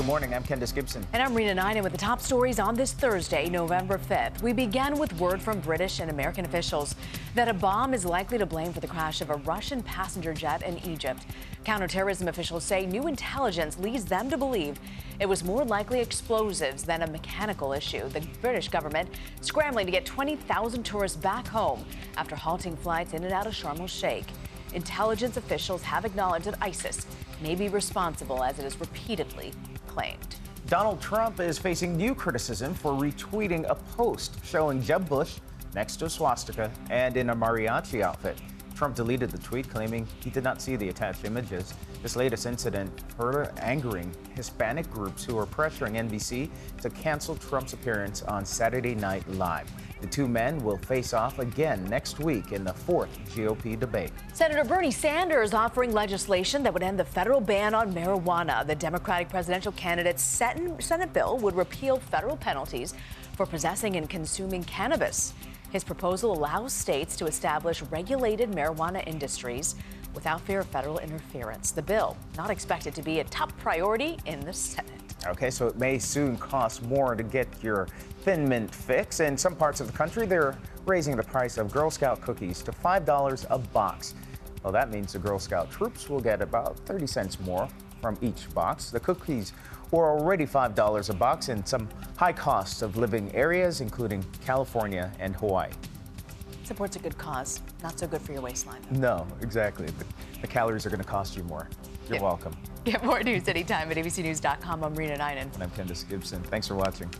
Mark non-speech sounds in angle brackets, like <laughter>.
Good morning. I'm Kendis Gibson. And I'm Reena Ninan with the top stories on this Thursday, November 5th. We began with word from British and American officials that a bomb is likely to blame for the crash of a Russian passenger jet in Egypt. Counterterrorism officials say new intelligence leads them to believe it was more likely explosives than a mechanical issue. The British government scrambling to get 20,000 tourists back home after halting flights in and out of Sharm el Sheikh. Intelligence officials have acknowledged that ISIS may be responsible, as it is repeatedly claimed. Donald Trump is facing new criticism for retweeting a post showing Jeb Bush next to a swastika and in a mariachi outfit. Trump deleted the tweet, claiming he did not see the attached images. This latest incident further angering Hispanic groups who are pressuring NBC to cancel Trump's appearance on Saturday Night Live. The two men will face off again next week in the fourth GOP debate. Senator Bernie Sanders offering legislation that would end the federal ban on marijuana. The Democratic presidential candidate's Senate bill would repeal federal penalties for possessing and consuming cannabis. His proposal allows states to establish regulated marijuana industries without fear of federal interference. The bill not expected to be a top priority in the Senate. Okay, so it may soon cost more to get your Thin Mint fix. In some parts of the country, they're raising the price of Girl Scout cookies to $5 a box. Well, that means the Girl Scout troops will get about 30 cents more from each box. The cookies were already $5 a box in some high costs of living areas, including California and Hawaii. Supports a good cause, not so good for your waistline. No, exactly. The, the calories are going to cost you more. You're yeah. welcome. <laughs> Get more news anytime at abcnews.com. I'm Reena Ninan. And I'm Kendis Gibson. Thanks for watching.